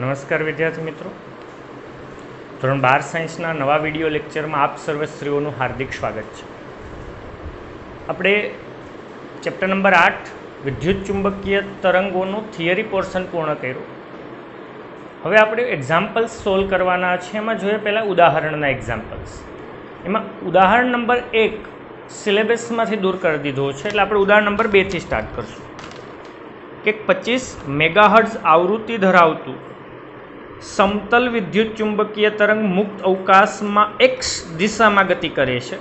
નમસ્કાર વિદ્યાર્થી મિત્રો. ધોરણ બાર સાયન્સના નવા વીડિયો લેક્ચરમાં આપ સર્વશ્રીઓનું હાર્દિક સ્વાગત છે. આપણે ચેપ્ટર નંબર આઠ, વિદ્યુત ચુંબકીય તરંગોનું થિયરી પોર્શન પૂર્ણ કર્યું. હવે આપણે એક્ઝામ્પલ્સ સોલ્વ કરવાના છે. એમાં જોઈએ પહેલાં ઉદાહરણના એક્ઝામ્પલ્સ એમાં ઉદાહરણ નંબર એક સિલેબસમાંથી દૂર કરી દીધો છે. એટલે આપણે ઉદાહરણ નંબર બેથી સ્ટાર્ટ કરશું. કે પચીસ મેગાહર્ટ્ઝ આવૃત્તિ ધરાવતું સમતલ વિદ્યુત ચુંબકીય તરંગ મુક્ત અવકાશમાં એક્સ દિશામાં ગતિ કરે છે.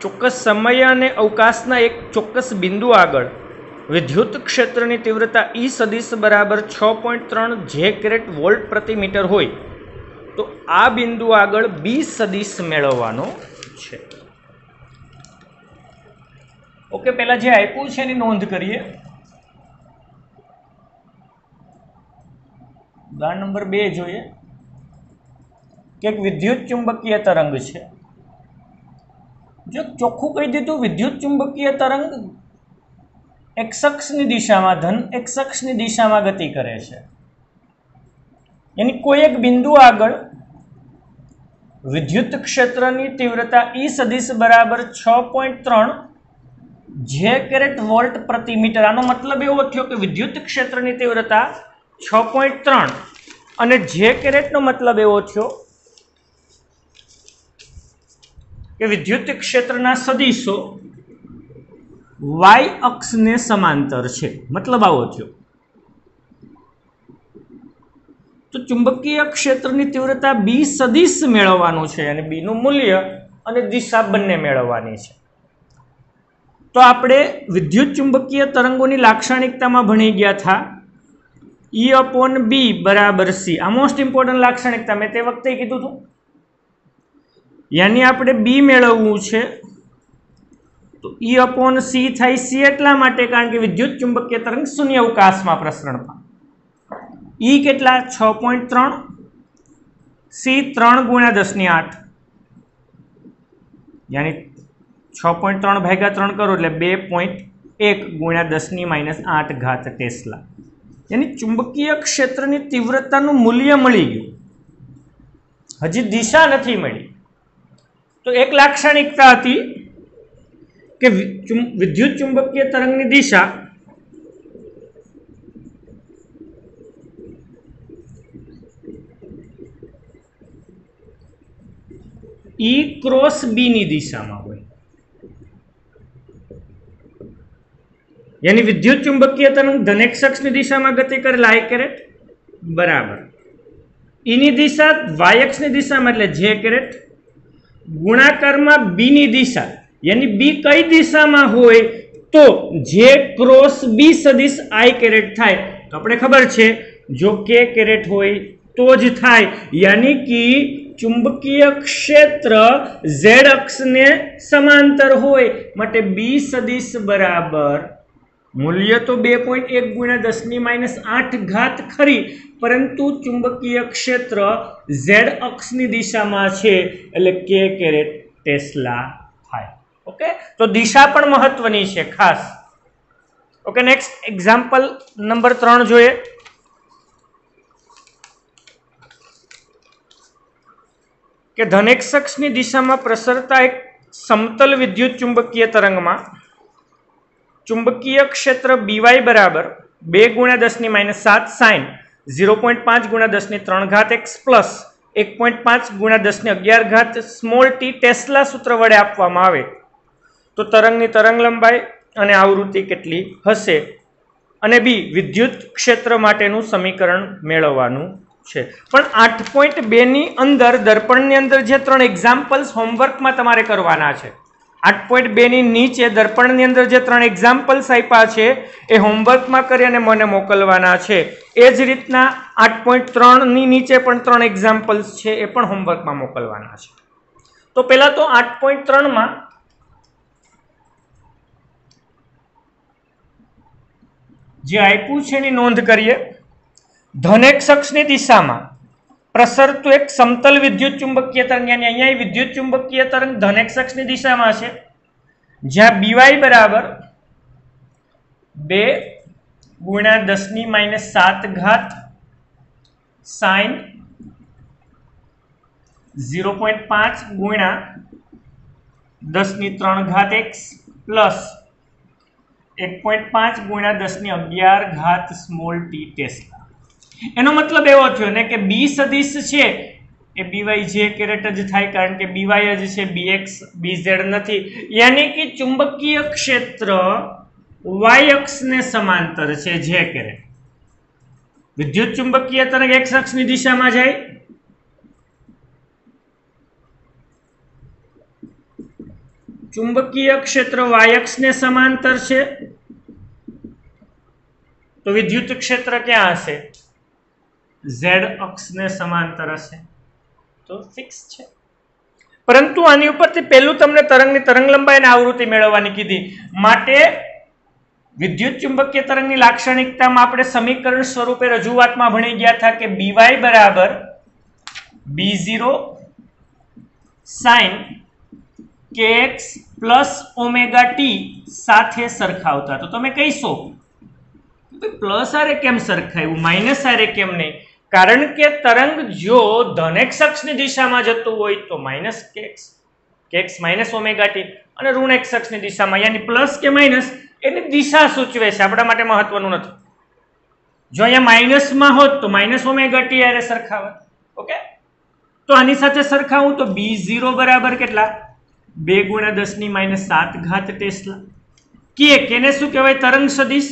ચોક્કસ સમય અને અવકાશના એક ચોક્કસ બિંદુ આગળ વિદ્યુત ક્ષેત્રની તીવ્રતા ઈ સદિશ બરાબર છ પોઈન્ટ ત્રણ જે કેરેટ વોલ્ટ પ્રતિ મીટર હોય તો આ બિંદુ આગળ બી સદિશ મેળવવાનો છે. ઓકે, પહેલાં જે આપ્યું છે એની નોંધ કરીએ. ઉદાહરણ નંબર બે જોઈએ. કે એક વિદ્યુત ચુંબકીય તરંગ છે. જો ચોખ્ખું કહી દીધું, વિદ્યુત ચુંબકીય તરંગ એક્સક્ષની દિશામાં ધન એક્સક્ષની દિશામાં ગતિ કરે છે. એની કોઈ એક બિંદુ આગળ વિદ્યુત ક્ષેત્રની તીવ્રતા ઈ સદિશ બરાબર છ પોઈન્ટ ત્રણ જે કેરેટ વોલ્ટ પ્રતિ મીટર. આનો મતલબ એવો થયો કે વિદ્યુત ક્ષેત્રની તીવ્રતા છ પોઈન્ટ ત્રણ. અને જે કેરેટનો મતલબ એવો થયો કે વિદ્યુત ક્ષેત્રના સદીશો વાય અક્ષને સમાંતર છે. મતલબ આવો થયો. તો ચુંબકીય ક્ષેત્રની તીવ્રતા બી સદીશ મેળવવાનું છે અને બીનું મૂલ્ય અને દિશા બંને મેળવવાની છે. તો આપણે વિદ્યુત ચુંબકીય તરંગોની લાક્ષણિકતામાં ભણી ગયા હતા ઈ અપોન બી બરાબર સી આ મોસ્ટ ઇમ્પોર્ટન્ટ લાક્ષણિકતા. મેં તે વખતે કીધું હતું. યાની આપણે બી મેળવવું છે, તો ઈ અપોન સી થાય સી એટલા માટે કારણ કે વિદ્યુત ચુંબકીય તરંગ શૂન્ય અવકાશમાં પ્રસરણ ઈ કેટલા? છ પોઈન્ટ ત્રણ. સી ત્રણ ગુણ્યા દસની આઠ. યાની છ પોઈન્ટ ત્રણ ભાગ્યા ત્રણ કરો એટલે બે પોઈન્ટ એક ગુણ્યા દસની માઇનસ આઠ ઘાત ટેસ્લા. એની ચુંબકીય ક્ષેત્રની તીવ્રતાનું મૂલ્ય મળી ગયું. હજી દિશા નથી મળી. તો એક લાક્ષણિકતા હતી કે વિદ્યુત ચુંબકીય તરંગની દિશા ઈ ક્રોસ બીની દિશામાં હોય. યાની વિદ્યુત ચુંબકીય તરંગ ધનેક શખ્સની દિશામાં ગતિ કરે લાય કેરેટ બરાબર. ઈની દિશા વાયક્ષની દિશામાં, એટલે જે કેરેટ ગુણાકારમાં બીની દિશા. યાની બી કઈ દિશામાં હોય તો જે ક્રોસ બી સદિશ આઈ કેરેટ થાય. તો આપણે ખબર છે, જો કે કેરેટ હોય તો જ થાય. યાની કે ચુંબકીય ક્ષેત્ર ઝેડ અક્ષને સમાંતર હોય. માટે બી સદિશ બરાબર મૂલ્ય તો બે પોઈન્ટ એક ગુણ્યા દસની માઇનસ આઠ ઘાત ખરી, પરંતુ ચુંબકીય ક્ષેત્ર ઝેડ અક્ષની દિશામાં છે, એટલે કે કેરેટ ટેસ્લા થાય. ઓકે? તો દિશા પણ મહત્વની છે, ખાસ. ઓકે, નેક્સ્ટ એક્ઝામ્પલ નંબર ત્રણ જોઈએ. કે ધનેક શખ્સની દિશામાં પ્રસરતા એક સમતલ વિદ્યુત ચુંબકીય તરંગમાં ચુંબકીય ક્ષેત્ર બીવાય બરાબર બે ગુણ્યા દસની માઇનસ સાત સાઇન ઝીરો પોઈન્ટ પાંચ ગુણ્યા દસની ત્રણ ઘાત એક્સ પ્લસ એક પોઈન્ટ પાંચ ગુણ્યા દસની અગિયાર ઘાત સ્મોલ ટી ટેસ્લા સૂત્ર વડે આપવામાં આવે. તો તરંગની તરંગ લંબાઈ અને આવૃત્તિ કેટલી હશે? અને બી વિદ્યુત ક્ષેત્ર માટેનું સમીકરણ મેળવવાનું છે. પણ આઠ પોઈન્ટ બેની અંદર દર્પણની અંદર જે ત્રણ એક્ઝામ્પલ્સ હોમવર્કમાં તમારે કરવાના છે. આઠ પોઈન્ટ બેની નીચે દર્પણની અંદર જે ત્રણ એક્ઝામ્પલ્સ આપ્યા છે, એ હોમવર્કમાં કરી અને મને મોકલવાના છે. એ જ રીતના આઠ પોઈન્ટ ત્રણની નીચે પણ ત્રણ એક્ઝામ્પલ્સ છે, એ પણ હોમવર્કમાં મોકલવાના છે. તો પહેલાં તો આઠ પોઈન્ટ ત્રણમાં જે આપ્યું છે એની નોંધ કરીએ. ધનેક શખ્સની દિશામાં પ્રસરતું એક સમતલ વિદ્યુત ચુંબકીય તરંગ, યાની અહીંયા વિદ્યુત ચુંબકીય તરંગ ધનેક શખ્સની દિશામાં છે. જ્યાં બીવાય બરાબર બે ગુણ્યા દસની માઇનસ સાત ઘાત સાઈન ઝીરો પોઈન્ટ પાંચ ગુણ્યા દસની ત્રણ ઘાત એક્સ પ્લસ એક પોઈન્ટ પાંચ ગુણ્યા દસની અગિયાર ઘાત સ્મોલ ટી ટેસ્લા એનો મતલબ એવો થયો ને કે બી સદિશ છે એ બીવાય જે કેરેટ જ થાય કારણ કે બીવાય જ છે બીએક્સ બીઝેડ નથી. યાની કે ચુંબકીય ક્ષેત્ર વાય અક્ષને સમાંતર છે જે કેરેટ વિદ્યુત ચુંબકીય તરંગ એક્સ અક્ષની દિશામાં જાય. ચુંબકીય ક્ષેત્ર વાય અક્ષને સમાંતર છે. તો વિદ્યુત ક્ષેત્ર ક્યાં હશે? ઝેડ અક્ષને સમાંતર હશે તો ફિક્સ છે. પરંતુ આની ઉપરથી પહેલું તમને તરંગની તરંગ લંબાઈ અને આવૃત્તિ મેળવવાની કીધી. માટે વિદ્યુત ચુંબકીય તરંગની લાક્ષણિકતામાં આપણે સમીકરણ સ્વરૂપે રજૂઆતમાં ભણી ગયા હતા કે બીવાય બરાબર B zero sine k x plus omega t સાથે સરખાવતા. તો તમે કહીશો પ્લસ આરે કેમ સરખાયું? માઇનસ આરે કેમ નહીં? કારણ કે તરંગ જો ધન અક્ષની દિશામાં જતું હોય તો minus k x k x minus omega t અને ઋણ અક્ષની દિશામાં, યાની પ્લસ કે માઇનસ એની દિશા સૂચવે છે. આપણા માટે મહત્વનું નથી. જો અહીંયા માઇનસમાં હોત તો માઇનસ ઓમેગા ટી આરે સરખાવત. ઓકે તો આની સાથે સરખાવું તો બી ઝીરો બરાબર કેટલા? બે ગુણ્યા દસની માઇનસ સાત ઘાત ટેસ્લા. કે, કેને શું કહેવાય તરંગ સદિશ?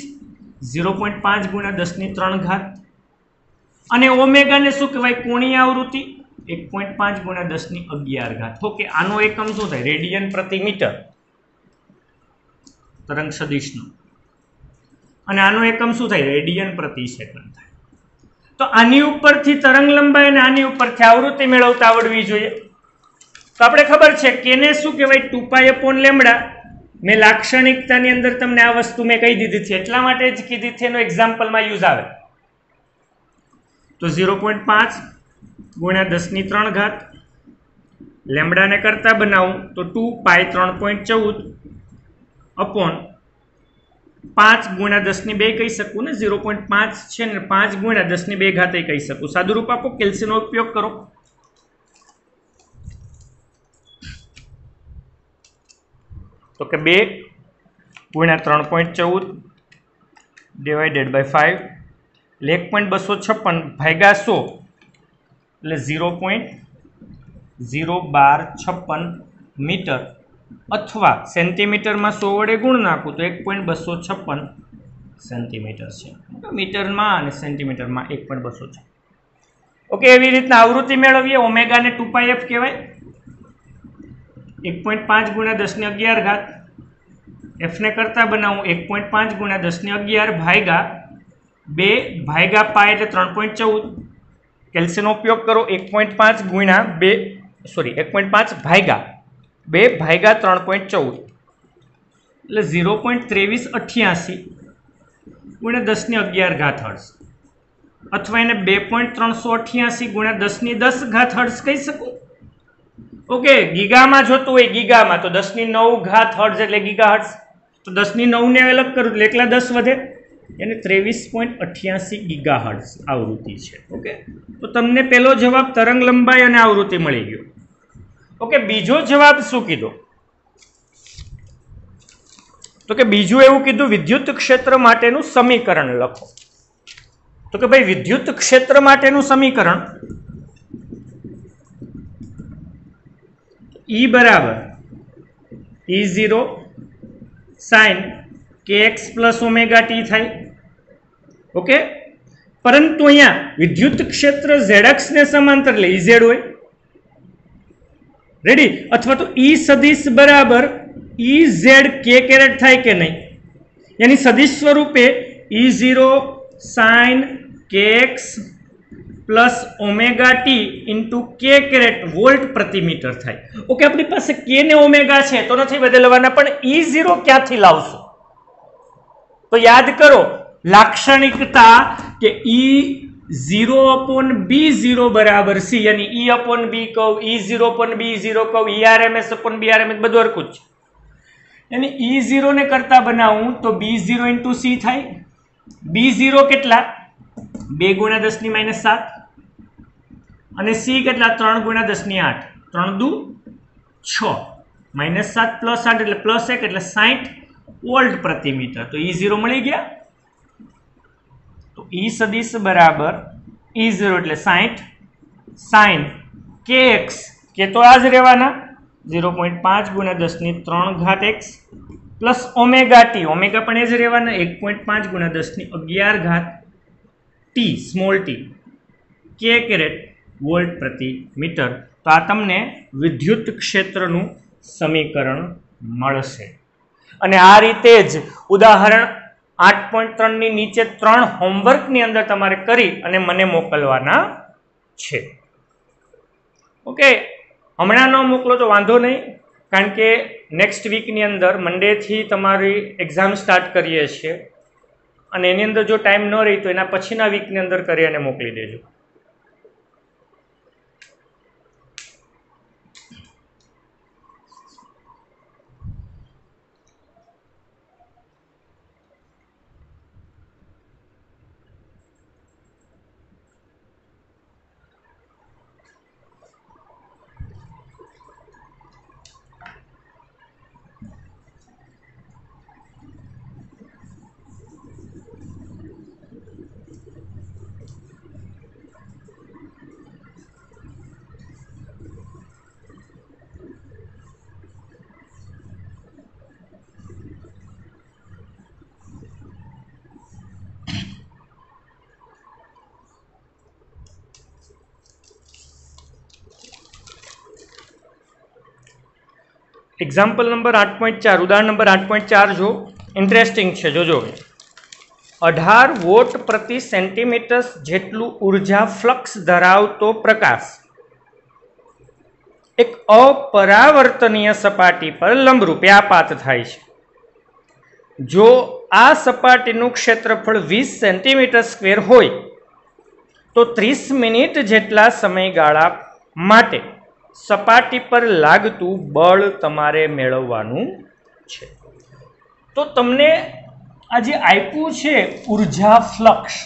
ઝીરો પોઈન્ટ પાંચ ગુણ્યા દસની ત્રણ ઘાત. અને ઓમેગાને શું કહેવાય? કોણીય આવૃત્તિ? એક પોઈન્ટ પાંચ ગુણ્યા દસની અગિયાર ઘાત. ઓકે આનો એકમ શું થાય? રેડિયન પ્રતિ મીટર. તરંગ સદીશનો. અને આનો એકમ શું થાય? રેડિયન પ્રતિ સેકન્ડ થાય. તો આની ઉપરથી તરંગ લંબાઈ અને આની ઉપરથી આવૃત્તિ મેળવતા આવડવી જોઈએ. તો આપણે ખબર છે, કેને શું કહેવાય? Two pi lambda. મેં લાક્ષણિકતાની અંદર તમને આ વસ્તુ મેં કહી દીધી છે. એટલા માટે જ કીધી છે, એનો એક્ઝામ્પલમાં યુઝ આવે. તો ઝીરો પોઈન્ટ પાંચ ગુણ્યા દસની ત્રણ ઘાત. લેમડાને કરતા બનાવું તો ટુ પાય ત્રણ પોઈન્ટ ચૌદ અપોન પાંચ ગુણ્યા દસની બે કહી શકું ને? ઝીરો પોઈન્ટ પાંચ છે ને પાંચ ગુણ્યા દસની બે ઘાતે કહી શકું. સાદુરૂપ આપો, કેલ્સીનો ઉપયોગ કરો. તો કે બે ગુણ્યા ત્રણ પોઈન્ટ ચૌદ ડિવાઇડેડ બાય ફાઇવ એટલે એક પોઈન્ટ બસો છપ્પન ભાગ્યા સો, એટલે ઝીરો પોઈન્ટ ઝીરો બાર છપ્પન મીટર. અથવા સેન્ટીમીટરમાં સો વડે ગુણ નાખું તો એક પોઈન્ટ બસો છપ્પન સેન્ટીમીટર છે. મીટરમાં અને સેન્ટીમીટરમાં એક પોઈન્ટ બસો છપ્પન. ઓકે, એવી રીતના આવૃત્તિ મેળવીએ. ઓમેગાને ટુ પાઈ એફ કહેવાય. એક પોઈન્ટ પાંચ ગુણ્યા દસની અગિયાર ઘાત. એફને કરતાં બનાવું. એક પોઈન્ટ પાંચ ગુણ્યા દસની અગિયાર ભાગ્યા બે ભાગ્યા પાય એટલે ત્રણ પોઈન્ટ ચૌદ. કેલ્સિયનો ઉપયોગ કરો એક પોઈન્ટ પાંચ ગુણ્યા બે સોરી એક પોઈન્ટ પાંચ ભાગ્યા બે ભાગ્યા ત્રણ પોઈન્ટ ચૌદ. એટલે ઝીરો પોઈન્ટ ત્રેવીસ અઠ્યાસી ગુણ્યા દસની અગિયાર ઘાત હર્ષ અથવા એને બે પોઈન્ટ ત્રણસો અઠ્યાસી ગુણ્યા દસની દસ ઘાત હર્ષ કહી શકું? ઓકે, ગીગામાં જોતું હોય ગીગામાં, તો દસની નવ ઘાત હર્ષ એટલે ગીગા હર્ષ તો દસની નવને અલગ કરું, એટલે એકલા દસ વધે. એને ત્રેવીસ પોઈન્ટ અઠ્યાસી ગીગાહર્ટ્સ આવૃત્તિ છે. ઓકે. તો તમને પહેલો જવાબ તરંગ લંબાઈ અને આવૃત્તિ મળી ગયો. ઓકે બીજો જવાબ શું કીધો? તો કે બીજું એવું કીધું વિદ્યુત ક્ષેત્ર માટેનું સમીકરણ લખો. તો કે ભાઈ વિદ્યુત ક્ષેત્ર માટેનું સમીકરણ? ઈ બરાબર. E zero sine k x plus omega t થાય. ઓકે? પરંતુ અહીંયા વિદ્યુત ક્ષેત્ર ઝેડક્સને સમાંતર લે ઝેડ હોય. રેડી અથવા તો ઈ સદિશ બરાબર ઈ ઝેડ કે કેરેટ થાય કે નહીં. એની સદિશ સ્વરૂપે E zero sine k plus omega t into k caret volt પ્રતિ મીટર થાય. ઓકે, આપણી પાસે કે ને ઓમેગા છે, તો નથી બદલવાના પણ ઈ ઝીરો ક્યાંથી લાવશું? તો યાદ કરો લાક્ષણિકતા કે E zero upon B zero બરાબર સી યાની ઈ અપોન બી કહું, E zero upon B zero કહું, E R M S upon B R M S બધું હરખું જ છે. યાની ઈ ઝીરોને કરતા બનાવું તો બી ઝીરો ઇન્ટુ સી થાય. બી ઝીરો કેટલા? બે ગુણ્યા દસની માઇનસ સાત. અને સી કેટલા? ત્રણ ગુણ્યા દસની આઠ. ત્રણ દુ છ. માઇનસ સાત પ્લસ આઠ એટલે પ્લસ એક એટલે સાઠ વોલ્ટ પ્રતિ મીટર. તો ઈ ઝીરો મળી ગયા. તો ઈ સદિશ બરાબર ઈ ઝીરો એટલે સાઠ સાઈન કે એક્સ કે તો આ જ રહેવાના, ઝીરો પોઈન્ટ પાંચ ગુણ્યા દસની ત્રણ ઘાત x plus omega t omega પણ એ જ રહેવાના, એક પોઈન્ટ પાંચ ગુણ્યા દસની અગિયાર ઘાત t small t k caret volt પ્રતિ મીટર. તો આ તમને વિદ્યુત ક્ષેત્રનું સમીકરણ મળશે. અને આ રીતે જ ઉદાહરણ આઠ પોઈન્ટ ત્રણની નીચે ત્રણ હોમવર્કની અંદર તમારે કરી અને મને મોકલવાના છે. ઓકે હમણાં ન મોકલો તો વાંધો નહીં, કારણ કે નેક્સ્ટ વીકની અંદર મંડેથી તમારી એક્ઝામ સ્ટાર્ટ કરીએ છીએ. અને એની અંદર જો ટાઈમ ન રહી તો એના પછીના વીકની અંદર કરી અને મોકલી દેજો. એક્ઝામ્પલ નંબર આઠ પોઈન્ટ ચાર ઉદાહરણ નંબર આઠ પોઈન્ટ ચાર જો ઇન્ટરેસ્ટિંગ છે, જોજો અઢાર વોટ પ્રતિ સેન્ટીમીટર્સ જેટલું ઊર્જા ફ્લક્સ ધરાવતો પ્રકાશ. એક અપરાવર્તનીય સપાટી પર લંબરૂપે આપાત થાય છે. જો આ સપાટીનું ક્ષેત્રફળ વીસ સેન્ટીમીટર સ્ક્વેર હોય, તો ત્રીસ મિનિટ જેટલા સમયગાળા માટે સપાટી પર લાગતું બળ તમારે મેળવવાનું છે. તો તમને આ જે આપ્યું છે ઊર્જા ફ્લક્ષ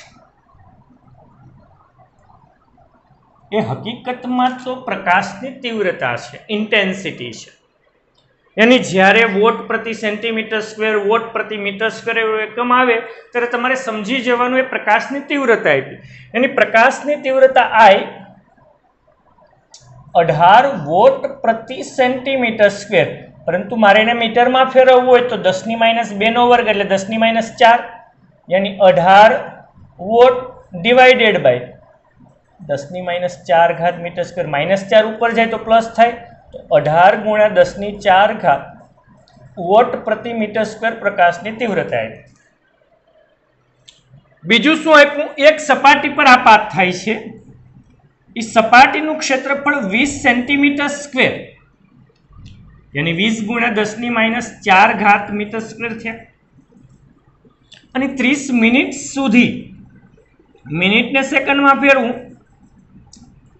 એ હકીકતમાં તો પ્રકાશની તીવ્રતા છે ઇન્ટેન્સિટી છે. એની જ્યારે વોટ પ્રતિ સેન્ટીમીટર સ્ક્વેર, વોટ પ્રતિ મીટર સ્ક્વેર એકમ આવે, ત્યારે તમારે સમજી જવાનું એ પ્રકાશની તીવ્રતા આપી. એની પ્રકાશની તીવ્રતા આય અઢાર વોટ પ્રતિ સેન્ટીમીટર સ્ક્વેર. પરંતુ મારે એને મીટરમાં ફેરવવું હોય તો દસની માઇનસ બેનો વર્ગ એટલે દસની માઇનસ ચાર. યાની અઢાર વોટ ડિવાઇડેડ બાય દસની માઇનસ ચાર ઘાત મીટર સ્ક્વેર. માઇનસ ચાર ઉપર જાય તો પ્લસ થાય. તો અઢાર ગુણ્યા દસની ચાર ઘાત વોટ પ્રતિ મીટર સ્ક્વેર પ્રકાશની તીવ્રતા આવી બીજું શું આપ્યું? એક સપાટી પર આપાત થાય છે. એ સપાટીનું ક્ષેત્રફળ વીસ સેન્ટીમીટર સ્ક્વેર. યાની વીસ ગુણ્યા દસની માઇનસ ચાર ઘાત મીટર સ્ક્વેર થયા. અને ત્રીસ મિનિટ સુધી, મિનિટને સેકન્ડમાં ફેરવું,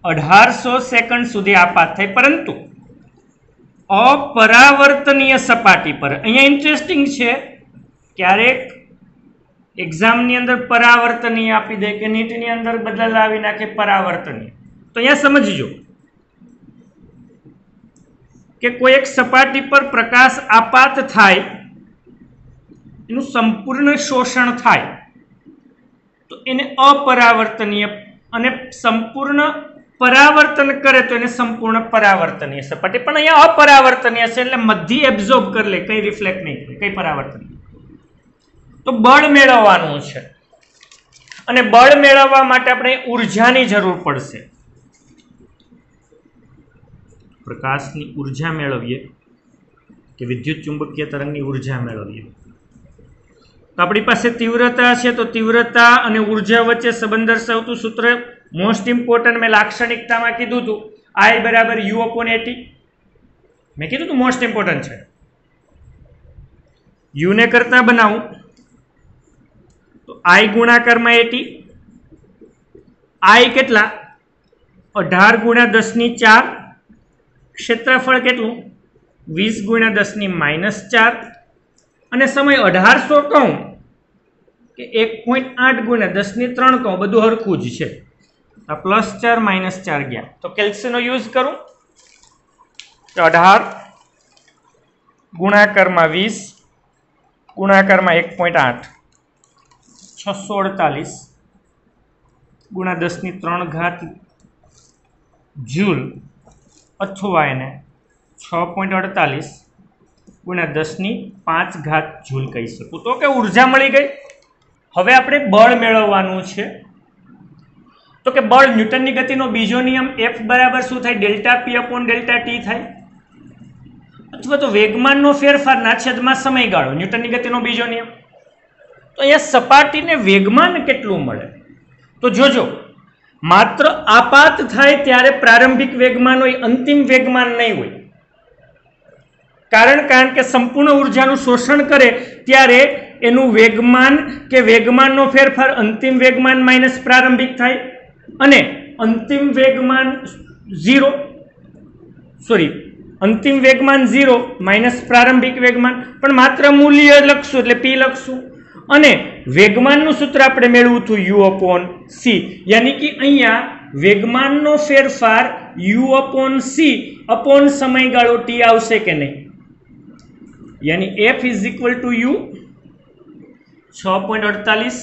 અઢારસો સેકન્ડ સુધી આપાત થાય. પરંતુ, અપરાવર્તનીય સપાટી પર, અહીંયા ઇન્ટરેસ્ટિંગ છે, ક્યારેક એક્ઝામની અંદર પરાવર્તનીય આપી દે કે નીટની અંદર બદલાવી નાખે પરાવર્તનીય. તો અહીંયા સમજજો કે કોઈ એક સપાટી પર પ્રકાશ આપાત થાય, એનું સંપૂર્ણ શોષણ થાય, તો એને અપરાવર્તનીય અને સંપૂર્ણ પરાવર્તન કરે તો એને સંપૂર્ણ પરાવર્તનીય સપાટી. પણ અહીંયા અપરાવર્તનીય છે એટલે મધ્ય એબ્ઝોર્બ કરી લે, કઈ રિફ્લેક્ટ નહીં કરે, કઈ પરાવર્તન તો બળ મેળવવાનું છે. અને બળ મેળવવા માટે આપણે ઉર્જાની જરૂર પડશે. પ્રકાશની ઊર્જા મેળવીએ કે વિદ્યુત ચુંબકીય તરંગની ઊર્જા મેળવીએ. તો આપણી પાસે તીવ્રતા છે, તો તીવ્રતા અને ઊર્જા વચ્ચે સંબંધ દર્શાવતું સૂત્ર મોસ્ટ ઇમ્પોર્ટન્ટ મેં લાક્ષણિકતામાં કીધું હતું. આઈ બરાબર યુ અપોન એટી મેં કીધું હતું મોસ્ટ ઇમ્પોર્ટન્ટ છે. યુને કરતા બનાવું. તો આઈ ગુણાકારમાં એટી આઈ કેટલા? અઢાર ગુણ્યા દસની ચાર. ક્ષેત્રફળ કેટલું? વીસ ગુણ્યા દસની માઇનસ ચાર. અને સમય અઢારસો કહું કે એક પોઈન્ટ આઠ ગુણ્યા દસની ત્રણ કહું બધું હરખું જ છે. આ પ્લસ ચાર, માઇનસ ચાર ગયા. તો કેલ્સીનો યુઝ કરું. તો અઢાર ગુણાકારમાં વીસ, ગુણાકારમાં એક પોઈન્ટ આઠ. છસો અડતાલીસ ગુણા દસની ત્રણ ઘાત જૂલ અથવા એને છ પોઈન્ટ અડતાલીસ ગુણ્યા દસની પાંચ ઘાત જૂલ કહી શકું. તો કે ઊર્જા મળી ગઈ? હવે આપણે બળ મેળવવાનું છે. તો કે બળ ન્યૂટનની ગતિનો બીજો નિયમ એફ બરાબર શું થાય? Delta P upon delta t થાય. અથવા તો વેગમાનનો ફેરફારના છેદમાં સમયગાળો, ન્યૂટનની ગતિનો બીજો નિયમ. તો અહીંયા સપાટીને વેગમાન કેટલું મળે? તો જોજો માત્ર આપાત થાય ત્યારે પ્રારંભિક વેગમાન હોય અંતિમ વેગમાન નહીં હોય. કારણ કારણ કે સંપૂર્ણ ઉર્જાનું શોષણ કરે ત્યારે એનું વેગમાન કે વેગમાનનો ફેરફાર અંતિમ વેગમાન માઇનસ પ્રારંભિક થાય અને અંતિમ વેગમાન ઝીરો, સોરી, અંતિમ વેગમાન ઝીરો માઇનસ પ્રારંભિક વેગમાન. પણ માત્ર મૂલ્ય લખશું એટલે પી લખશું. અને વેગમાનનું સૂત્ર આપણે મેળવું હતું યુ અપોન સી યાની કે અહીંયા વેગમાનનો ફેરફાર યુ અપોન સી અપોન સમયગાળો ટી આવશે કે નહીં? યાની F is equal to U છ પોઈન્ટ અડતાલીસ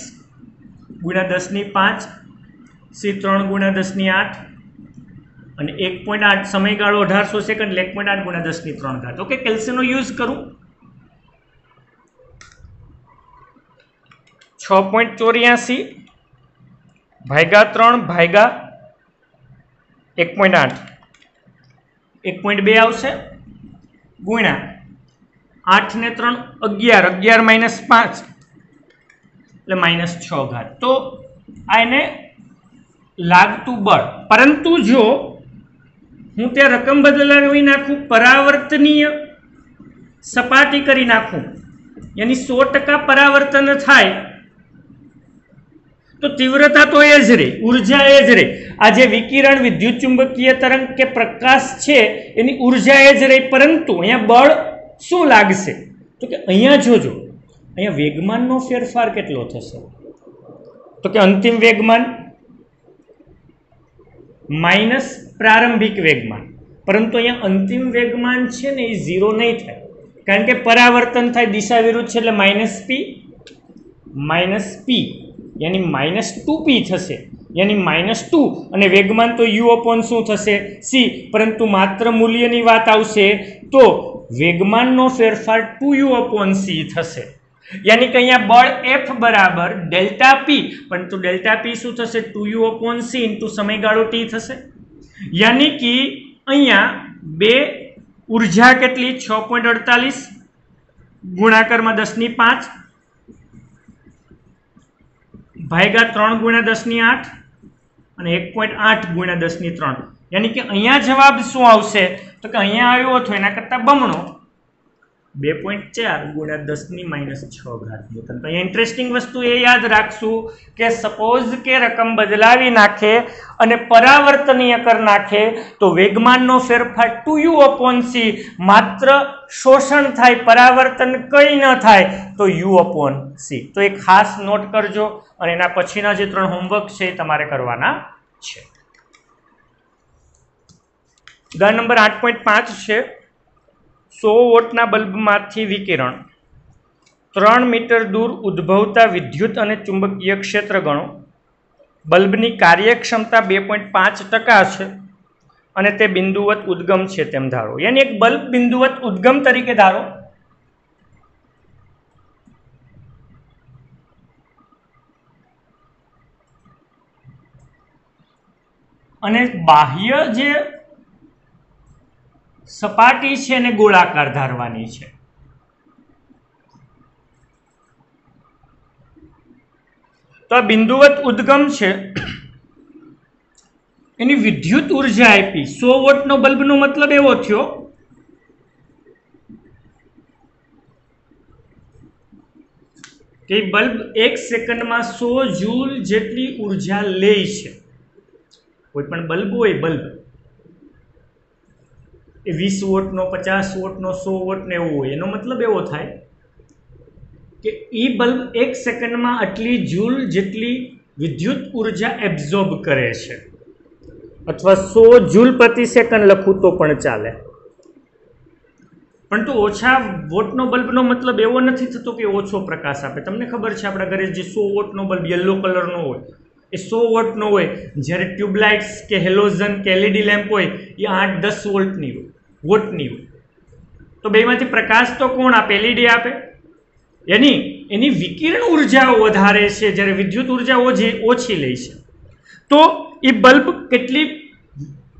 ગુણ્યા દસની પાંચ સી ત્રણ ગુણ્યા દસની આઠ, અને એક પોઈન્ટ આઠ, સમયગાળો અઢારસો સેકન્ડ એટલે એક પોઈન્ટ આઠ ગુણ્યા દસની ત્રણ ઘાત. ઓકે કેલ્સીનો યુઝ કરું. છ પોઈન્ટ ચોર્યાસી, ભાગ્યા ત્રણ, ભાગ્યા એક પોઈન્ટ આઠ. એક પોઈન્ટ બે આવશે. ગુણ્યા આઠ ને ત્રણ, અગિયાર અગિયાર માઇનસ પાંચ, એટલે માઇનસ છ ઘાત. તો આ એને લાગતું બળ. પરંતુ જો હું ત્યાં રકમ બદલાવી નાખું, પરાવર્તનીય સપાટી કરી નાખું એની સો ટકા પરાવર્તન થાય તો તીવ્રતા તો એ જ રહે ઊર્જા એ જ રહે આ જે વિકિરણ વિદ્યુત ચુંબકીય તરંગ કે પ્રકાશ છે, એની ઊર્જા એ જ રહી પરંતુ અહીંયા બળ શું લાગશે? તો કે અહીંયા જોજો, અહીંયા વેગમાનનો ફેરફાર કેટલો થશે? તો કે અંતિમ વેગમાન? માઇનસ પ્રારંભિક વેગમાન. પરંતુ અહીંયા અંતિમ વેગમાન છે ને એ ઝીરો નહીં થાય. કારણ કે પરાવર્તન થાય દિશા વિરુદ્ધ છે એટલે માઇનસ પી માઇનસ પી. યાની માઇનસ ટુ પી થશે. યાની માઇનસ ટુ અને વેગમાન તો યુ અપોન શું થશે? સી પરંતુ માત્ર મૂલ્યની વાત આવશે તો વેગમાનનો ફેરફાર ટુ યુ અપોન સી થશે. યાની કે અહીંયા બળ એફ બરાબર ડેલ્ટા પી પરંતુ ડેલ્ટા પી શું થશે? Two U upon C into સમયગાળો ટી થશે. યાની કે અહીંયા બે ઊર્જા કેટલી? છ પોઈન્ટ અડતાલીસ. ગુણાકારમાં દસની પાંચ. ભાગ્યા ત્રણ ગુણ્યા દસની આઠ અને એક પોઈન્ટ આઠ ગુણ્યા દસની ત્રણ. યાની કે અહીંયા જવાબ શું આવશે? તો કે અહીંયા આવ્યો હતો, એના કરતાં બમણો. બે પોઈન્ટ ચાર ગુણ્યા દસની માઇનસ છ ઘાત ન્યૂટન. તો ઇન્ટરેસ્ટિંગ વસ્તુ એ યાદ રાખશું કે સપોઝ કે રકમ બદલાવી નાખે અને પરાવર્તનીય કર નાખે, તો વેગમાનનો ફેરફાર ટુ યુ અપોન સી માત્ર શોષણ થાય, પરાવર્તન કંઈ ન થાય, તો યુ અપોન સી તો એ ખાસ નોટ કરજો અને એના પછીના જે ત્રણ હોમવર્ક છે એ તમારે કરવાના છે. ઉદાહરણ નંબર આઠ પોઈન્ટ પાંચ છે. સો વોટના બલ્બમાંથી વિકિરણ. ત્રણ મીટર દૂર ઉદ્ભવતા વિદ્યુત અને ચુંબકીય ક્ષેત્ર ગણો. બલ્બની કાર્યક્ષમતા બે પોઈન્ટ પાંચ ટકા છે અને તે બિંદુવત ઉદ્ગમ છે તેમ ધારો. યાની એક બલ્બ બિંદુવત ઉદ્ગમ તરીકે ધારો. અને બાહ્ય જે સપાટી છે એને ગોળાકાર ધારવાની છે. તો આ બિંદુવત ઉદ્ગમ છે. એની વિદ્યુત ઊર્જા આપી. સો વોટનો બલ્બનો મતલબ એવો થયો. કે બલ્બ એક સેકન્ડમાં સો જૂલ જેટલી ઊર્જા લે છે. કોઈ પણ બલ્બ હોય બલ્બ. એ વીસ વોટનો, પચાસ વોટનો, સો વોટને એવો હોય. એનો મતલબ એવો થાય કે એ બલ્બ એક સેકન્ડમાં આટલી જૂલ જેટલી વિદ્યુત ઊર્જા એબ્ઝોર્બ કરે છે. અથવા સો જૂલ પ્રતિ સેકન્ડ લખું તો પણ ચાલે. પરંતુ ઓછા વોટનો બલ્બનો મતલબ એવો નથી થતો કે ઓછો પ્રકાશ આપે. તમને ખબર છે આપણા ઘરે જે સો વોટનો બલ્બ યલો કલરનો હોય એ સો વોટનો હોય. જ્યારે ટ્યુબલાઇટ્સ કે હેલોઝન કે એલઈડી લેમ્પ હોય, એ આઠ દસ વોલ્ટની હોય, વોટની હોય. તો બેમાંથી પ્રકાશ તો કોણ આપે? એલઈડી આપે. એની એની વિકિરણ ઉર્જાઓ વધારે છે, જ્યારે વિદ્યુત ઊર્જા ઓછી ઓછી લે છે. તો એ બલ્બ કેટલી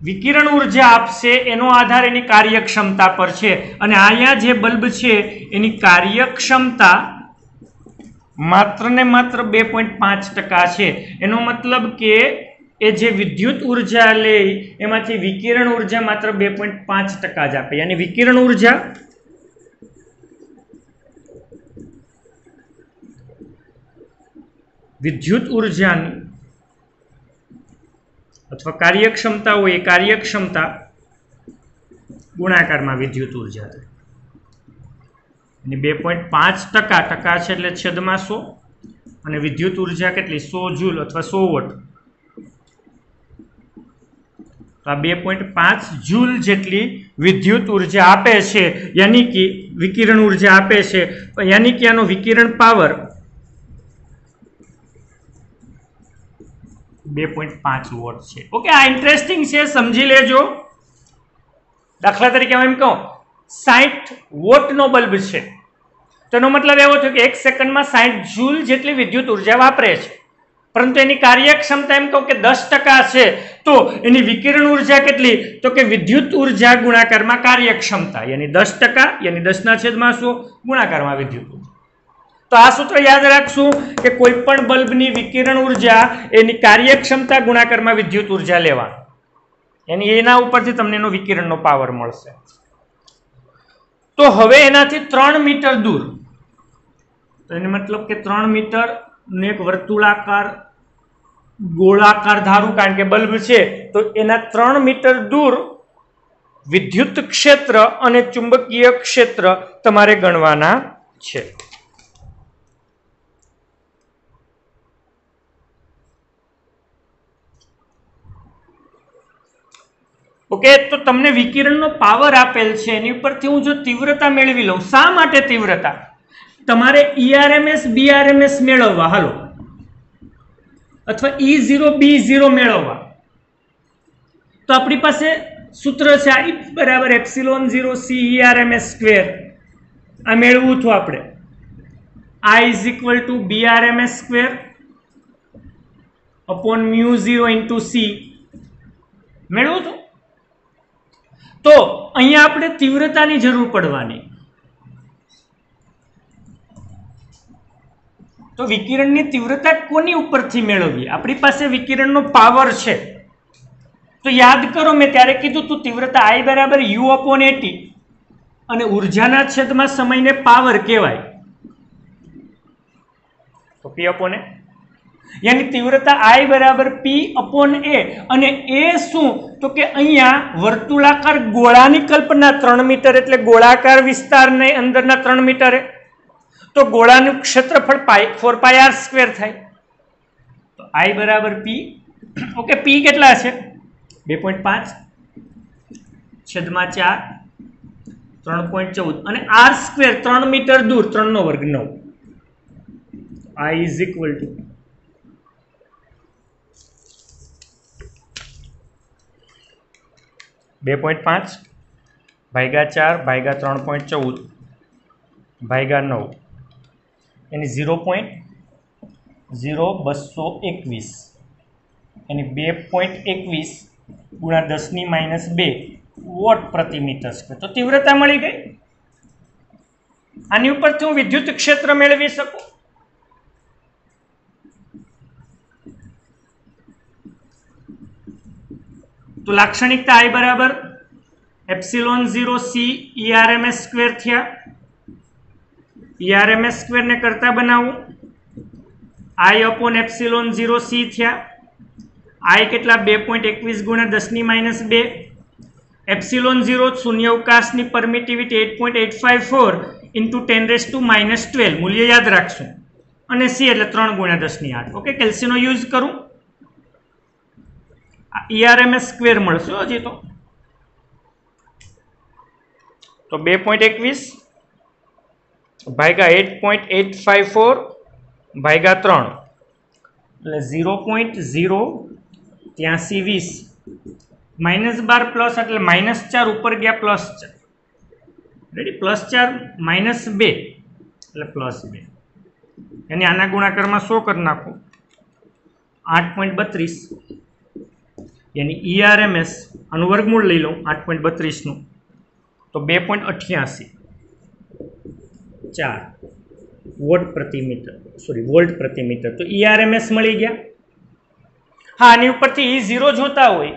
વિકિરણ ઊર્જા આપશે એનો આધાર એની કાર્યક્ષમતા પર છે. અને અહીંયા જે બલ્બ છે, એની કાર્યક્ષમતા માત્ર ને માત્ર બે પોઈન્ટ પાંચ ટકા છે. એનો મતલબ કે એ જે વિદ્યુત ઊર્જા લે, એમાંથી વિકિરણ ઊર્જા માત્ર બે પોઈન્ટ પાંચ ટકા જ આપે. યાની વિકિરણ ઊર્જા? વિદ્યુત ઉર્જાની અથવા કાર્યક્ષમતા હોય એ કાર્યક્ષમતા ગુણાકારમાં વિદ્યુત ઊર્જા. થાય અને બે પોઈન્ટ પાંચ ટકા ટકા છે એટલે છેદમાં સો. અને વિદ્યુત ઊર્જા કેટલી? સો જૂલ અથવા સો વોટ. તો આ બે પોઈન્ટ પાંચ જૂલ જેટલી વિદ્યુત ઊર્જા આપે છે, યાની કે વિકિરણ ઊર્જા આપે છે યાની કે આનો વિકિરણ પાવર બે પોઈન્ટ પાંચ વોટ છે. ઓકે, આ ઇન્ટરેસ્ટિંગ છે, સમજી લેજો. દાખલા તરીકે હું એમ કહું સાઠ વોટનો બલ્બ છે. તેનો મતલબ એવો થયો કે એક સેકન્ડમાં સાઠ જૂલ જેટલી વિદ્યુત ઊર્જા વાપરે છે. પરંતુ એની કાર્યક્ષમતા એમ કહું કે દસ ટકા છે. તો એની વિકિરણ ઊર્જા કેટલી? તો કે વિદ્યુત ઊર્જા ગુણાકારમાં કાર્યક્ષમતા. યાની દસ ટકા, યાની દસના છેદમાં શું? ગુણાકારમાં વિદ્યુત તો આ સૂત્ર યાદ રાખશું કે કોઈ પણ બલ્બની વિકિરણ ઊર્જા એની કાર્યક્ષમતા ગુણાકારમાં વિદ્યુત ઊર્જા લેવા એની એના ઉપરથી તમને એનો વિકિરણનો પાવર મળશે. તો હવે એનાથી ત્રણ મીટર દૂર. તો એને મતલબ કે ત્રણ મીટર એક વર્તુળાકાર, ગોળાકાર ધારું, કારણ કે બલ્બ છે, તો એના ત્રણ મીટર દૂર વિદ્યુત ક્ષેત્ર અને ચુંબકીય ક્ષેત્ર તમારે ગણવાના છે. ઓકે, તો તમને વિકિરણનો પાવર આપેલ છે, એની ઉપરથી હું જો તીવ્રતા મેળવી લઉં, શા માટે તીવ્રતા? તમારે ઈઆરએમએસ બીઆરએમએસ મેળવવા, હાલો. અથવા ઈ ઝીરો બી ઝીરો મેળવવા. તો આપણી પાસે સૂત્ર છે આઈ બરાબર epsilon zero C ERMS square. આ મેળવવું હતું આપણે. I is equal to BRMS square upon mu zero into C મેળવું હતું? તો અહીંયા આપણે તીવ્રતાની જરૂર પડવાની. તો વિકિરણની તીવ્રતા કોની ઉપરથી મેળવવી? આપણી પાસે વિકિરણનો પાવર છે. તો યાદ કરો, મેં ત્યારે કીધું તું, તીવ્રતા આઈ બરાબર યુ અપોન એટી અને ઉર્જાના છેદમાં સમયને પાવર કહેવાય. તો પી અપોન એ યાની તીવ્રતા આઈ બરાબર પી અપોન એ અને એ શું? તો કે અહીંયા વર્તુળાકાર ગોળાની કલ્પના ત્રણ મીટર એટલે ગોળાકાર વિસ્તારની અંદરના ત્રણ મીટરે. તો ગોળાનું ક્ષેત્રફળ pi four pi R square થાય. તો આઈ બરાબર પી ઓકે પી કેટલા છે બે પોઈન્ટ પાંચ. છેદમાં ચાર. ત્રણ પોઈન્ટ ચૌદ. અને આર સ્ક્વેર ત્રણ મીટર દૂર, ત્રણનો વર્ગ નવ. આઈ ઇઝ ઇક્વલ ટુ બે પોઈન્ટ પાંચ, ભાગ્યા ચાર, ભાગ્યા ત્રણ પોઈન્ટ ચૌદ, ભાગ્યા નવ. એની ઝીરો પોઈન્ટ ઝીરો બસો એકવીસ. એની બે પોઈન્ટ એકવીસ ગુણ્યા દસની માઇનસ બે. વોટ પ્રતિ મીટર સ્ક્વેર. તો તીવ્રતા મળી ગઈ. આની ઉપરથી હું વિદ્યુત ક્ષેત્ર મેળવી શકું? તો લાક્ષણિકતા આઈ બરાબર? Epsilon zero C ERMS square થયા. ઈઆરએમએસ સ્ક્વેરને કરતા બનાવું. I upon epsilon zero C થયા. આઈ કેટલા? બે પોઈન્ટ એકવીસ ગુણ્યા દસની માઇનસ બે. એપ્સિલોન ઝીરો શૂન્ય અવકાશની permittivity eight point eight five four into ten raise to minus twelve. મૂલ્ય યાદ રાખશું. અને સી એટલે ત્રણ ગુણ્યા દસની આઠ. ઓકે કેલ્સીનો યુઝ કરું. ઈઆરએમએસ સ્ક્વેર મળશે, હજી તો. તો બે પોઈન્ટ એકવીસ, ભાગ્યા eight point eight five four ભાગ્યા ત્રણ. એટલે ઝીરો પોઈન્ટ ઝીરો ત્યાંસી વીસ. માઇનસ બાર પ્લસ એટલે માઇનસ ચાર, ઉપર ગયા પ્લસ ચાર. રેડી પ્લસ ચાર માઇનસ બે. એટલે પ્લસ બે. એને આના ગુણાકારમાં સો કરી નાખો? આઠ પોઈન્ટ બત્રીસ. એની ઈઆરએમએસ આનું વર્ગમૂળ લઈ લઉં આઠ પોઈન્ટ બત્રીસનું તો બે પોઈન્ટ અઠ્યાસી ચાર વોટ પ્રતિ મીટર સોરી વોલ્ટ પ્રતિ મીટર તો ઈઆરએમએસ મળી ગયા હા આની ઉપરથી ઈ ઝીરો જોતા હોય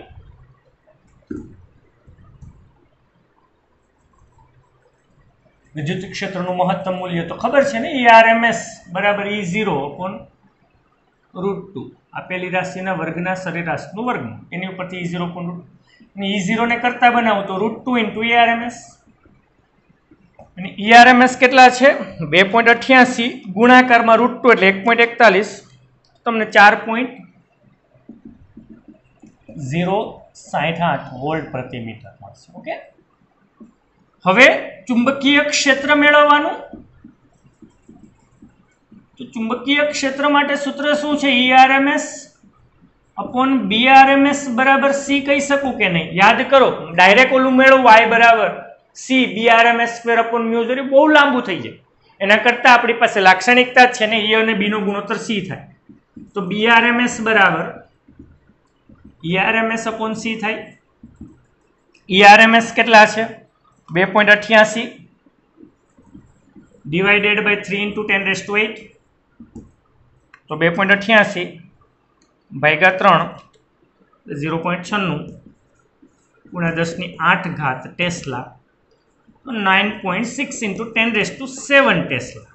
વિદ્યુત ક્ષેત્રનું મહત્તમ મૂલ્ય તો ખબર છે ને? ઈઆરએમએસ બરાબર E zero upon root two આપેલી રાશિના વર્ગના સરેરાશનું વર્ગમૂળ એની ઉપરથી ઈ ઝીરો પણ રૂટ અને ઈ ઝીરોને કરતા બનાવું તો રૂટ ટુ ઇન્ટુ એઆરએમએસ અને ઈઆરએમએસ કેટલા છે? બે પોઈન્ટ અઠ્યાસી ગુણાકારમાં રૂટ ટુ એટલે એક પોઈન્ટ એકતાલીસ. તમને ચાર પોઈન્ટ ઝીરો સાઠ આઠ વોલ્ટ પ્રતિ મીટર મળશે. ઓકે હવે ચુંબકીય ક્ષેત્ર મેળવવાનું તો ચુંબકીય ક્ષેત્ર માટે સૂત્ર શું છે? E RMS upon B RMS બરાબર સી કહી શકું કે નહીં? યાદ કરો ડાયરેક્ટ ઓલું મેળવો વાય બરાબર C BRMS square upon mu zero બહુ લાંબુ થઈ જાય. એના કરતાં આપણી પાસે લાક્ષણિકતા છે ને એ અને બીનો ગુણોત્તર સી થાય. તો બીઆરએમએસ બરાબર ઈઆરએમએસ અપોન સી થાય. ઈઆરએમએસ કેટલા છે? બે પોઈન્ટ અઠ્યાસી. Divided by three into ten raise to eight તો બે પોઈન્ટ અઠ્યાસી ભાગ્યા ત્રણ ઝીરો પોઈન્ટ છન્નું ગુણ્યા દસની આઠ ઘાત tesla nine point six into ten raise to seven tesla.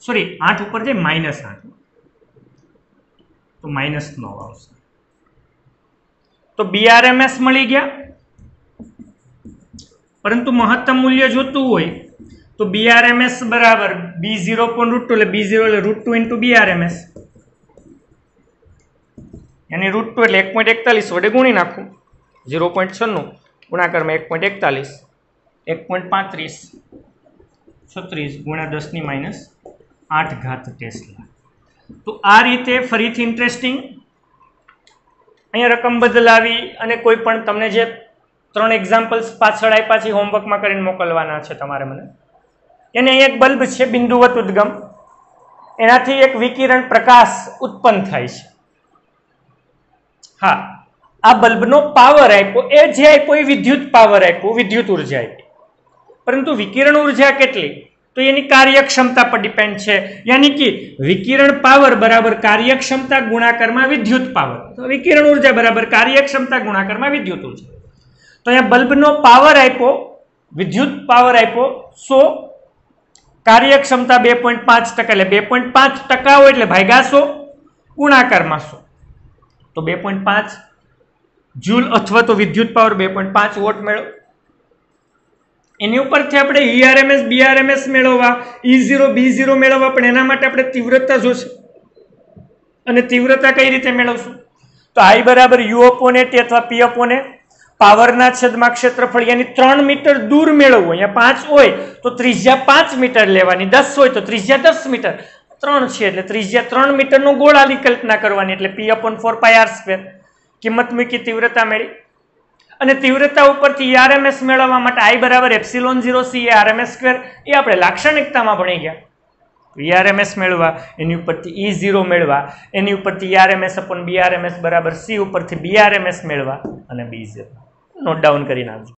Sorry, આઠ ઉપર જાય માઇનસ આઠ. તો માઇનસ નવ આવશે. તો બીઆરએમએસ મળી ગયા. પરંતુ મહત્તમ મૂલ્ય જોતું હોય તો બીઆરએમએસ બરાબર B zero point root two એટલે બી ઝીરો એટલે root two into B RMS એની રૂટ ટુ એટલે એક પોઈન્ટ એકતાલીસ વડે ગુણી નાખું. ઝીરો પોઈન્ટ છન્નું, ગુણાકારમાં એક પોઈન્ટ એકતાલીસ, એક પોઈન્ટ પાંત્રીસ, છત્રીસ ગુણ્યા દસની માઇનસ આઠ ઘાત ટેસ્લા. તો આ રીતે ફરીથી ઇન્ટરેસ્ટિંગ અહીંયા રકમ બદલાવી અને કોઈ પણ તમને જે ત્રણ એક્ઝામ્પલ્સ પાછળ આપ્યા છે હોમવર્કમાં કરીને મોકલવાના છે તમારે મને. એને એક બલ્બ છે, બિંદુવત ઉદ્ગમ. એનાથી એક વિકિરણ પ્રકાશ ઉત્પન્ન થાય છે. હા, આ બલ્બનો પાવર આપ્યો, એ જે આપ્યો એ વિદ્યુત પાવર આપ્યો, વિદ્યુત ઊર્જા આપી પરંતુ વિકિરણ ઊર્જા કેટલી? તો એની કાર્યક્ષમતા પર ડિપેન્ડ છે. યાની કે વિકિરણ પાવર બરાબર કાર્યક્ષમતા ગુણાકારમાં વિદ્યુત પાવર. તો વિકિરણ ઊર્જા બરાબર કાર્યક્ષમતા ગુણાકારમાં વિદ્યુત ઊર્જા. તો અહીંયા બલ્બનો પાવર આપ્યો, વિદ્યુત પાવર આપ્યો સો કાર્યક્ષમતા બે પોઈન્ટ પાંચ ટકા એટલે બે પોઈન્ટ પાંચ ટકા હોય એટલે ભાગ્યા સો ગુણાકારમાં સો તો બે પોઈન્ટ પાંચ, જૂલ અથવા તો વિદ્યુત પાવર બે પોઈન્ટ પાંચ વોટ મેળવો. એની ઉપરથી આપણે ઈઆરએમએસ બીઆરએમએસ મેળવવા ઈ ઝીરો બી ઝીરો મેળવવા, પણ એના માટે આપણે તીવ્રતા જોશે. અને તીવ્રતા કઈ રીતે મેળવશું? તો આઈ બરાબર યુ અથવા પી અપોને પાવરના છેદમાં ક્ષેત્રફળ યાની ત્રણ મીટર દૂર મેળવવું. અહીંયા પાંચ હોય તો ત્રિજ્યા પાંચ મીટર લેવાની. દસ હોય તો ત્રિજ્યા દસ મીટર. ત્રણ છે એટલે ત્રિજ્યા ત્રણ મીટરનો ગોળાની કલ્પના કરવાની એટલે P upon four pi R square કિંમત મૂકી, તીવ્રતા મેળવી. અને તીવ્રતા ઉપરથી આરએમએસ મેળવવા માટે આઈ બરાબર epsilon zero C RMS square એ આપણે લાક્ષણિકતામાં ભણી ગયા. વીઆરએમએસ મેળવવા, એની ઉપરથી ઈ ઝીરો મેળવવા, એની ઉપરથી આરએમએસ અપોન બીઆરએમએસ બરાબર સી ઉપરથી બીઆરએમએસ મેળવવા અને બી ઝીરો નોટ ડાઉન કરી નાખજો.